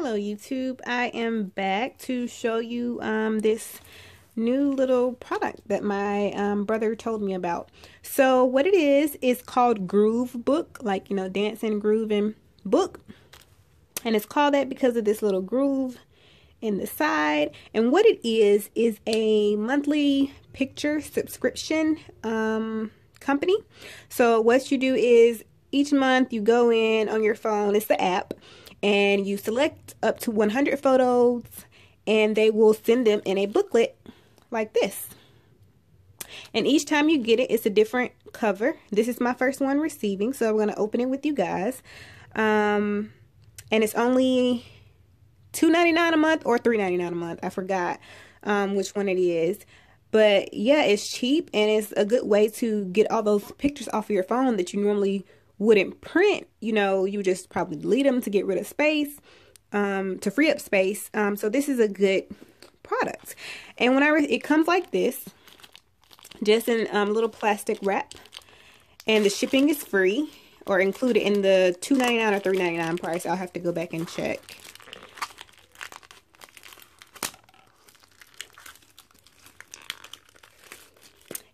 Hello YouTube, I am back to show you um, this new little product that my um, brother told me about. So what it is, is called Groove Book, like you know, dancing, grooving book. And it's called that because of this little groove in the side. And what it is, is a monthly picture subscription um, company. So what you do is each month you go in on your phone, it's the app, and you select up to 100 photos and they will send them in a booklet like this. And each time you get it, it's a different cover. This is my first one receiving, so I'm going to open it with you guys. Um, and it's only $2.99 a month or $3.99 a month. I forgot um, which one it is. But yeah, it's cheap and it's a good way to get all those pictures off of your phone that you normally wouldn't print, you know, you just probably delete them to get rid of space, um, to free up space. Um, so this is a good product. And when I it comes like this, just in um, little plastic wrap, and the shipping is free or included in the $2.99 or $3.99 price. I'll have to go back and check.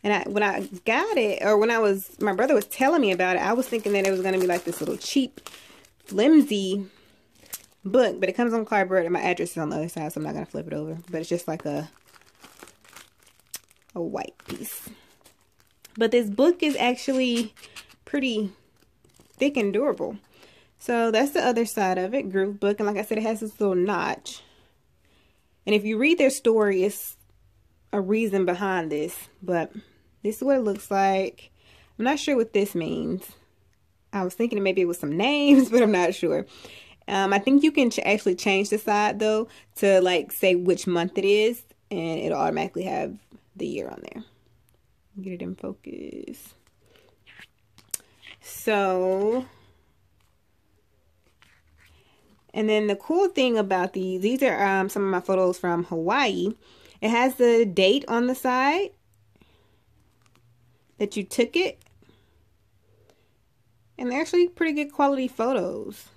And I, when I got it, or when I was, my brother was telling me about it, I was thinking that it was going to be like this little cheap, flimsy book. But it comes on cardboard, and my address is on the other side, so I'm not going to flip it over. But it's just like a, a white piece. But this book is actually pretty thick and durable. So that's the other side of it, Groove Book. And like I said, it has this little notch. And if you read their story, it's a reason behind this. But this is what it looks like. I'm not sure what this means. I was thinking maybe it was some names, but I'm not sure. Um, I think you can ch actually change the side though to like say which month it is and it'll automatically have the year on there. Get it in focus. So, and then the cool thing about these, these are um, some of my photos from Hawaii. It has the date on the side that you took it. And they're actually pretty good quality photos.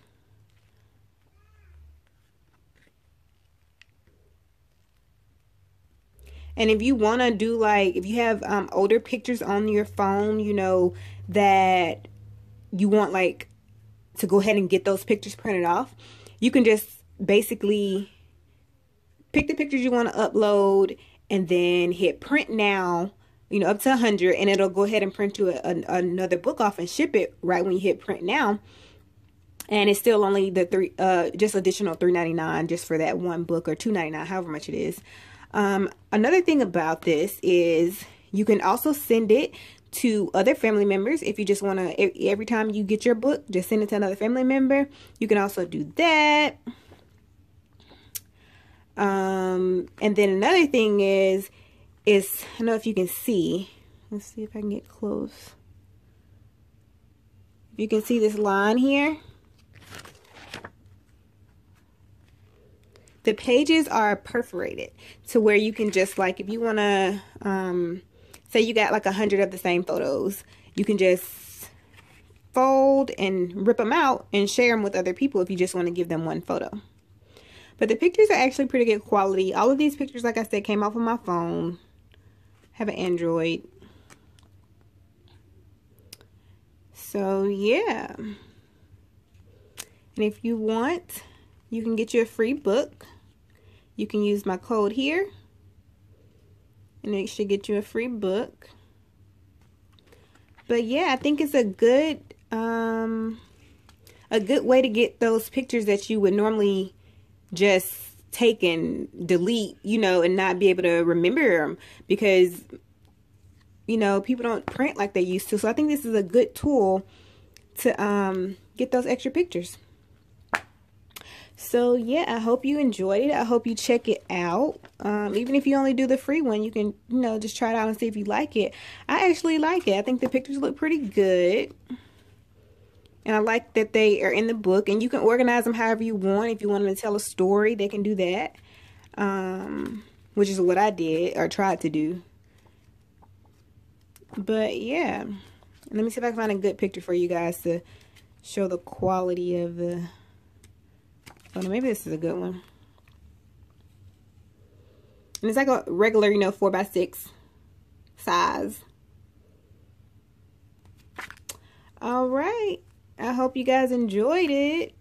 And if you want to do like, if you have um, older pictures on your phone, you know, that you want like to go ahead and get those pictures printed off, you can just basically pick the pictures you want to upload and then hit print now you know, up to 100 and it'll go ahead and print you a, a, another book off and ship it right when you hit print now. And it's still only the three, uh, just additional 3.99 just for that one book or 2.99, however much it is. Um, another thing about this is you can also send it to other family members if you just want to every time you get your book just send it to another family member you can also do that um and then another thing is is, I don't know if you can see. Let's see if I can get close. You can see this line here. The pages are perforated to where you can just like, if you want to, um, say you got like a hundred of the same photos, you can just fold and rip them out and share them with other people if you just want to give them one photo. But the pictures are actually pretty good quality. All of these pictures, like I said, came off of my phone have an Android. So yeah. And if you want, you can get you a free book. You can use my code here. And it should get you a free book. But yeah, I think it's a good um a good way to get those pictures that you would normally just take and delete, you know, and not be able to remember them because, you know, people don't print like they used to. So I think this is a good tool to um, get those extra pictures. So yeah, I hope you enjoyed it. I hope you check it out. Um, even if you only do the free one, you can, you know, just try it out and see if you like it. I actually like it. I think the pictures look pretty good. And I like that they are in the book and you can organize them however you want. If you want them to tell a story, they can do that. Um, which is what I did or tried to do. But yeah, let me see if I can find a good picture for you guys to show the quality of the Oh, no, maybe this is a good one. And it's like a regular, you know, 4 by 6 size. All right. I hope you guys enjoyed it.